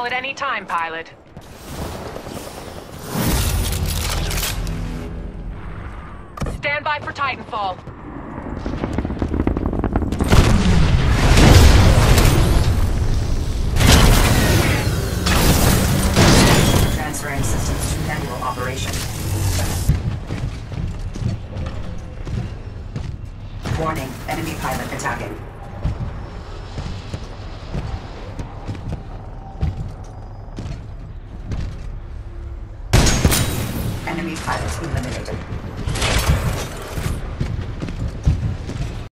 Call at any time, pilot. Stand by for Titanfall. Transferring systems to manual operation. Warning, enemy pilot attacking. Enemy pilot eliminated.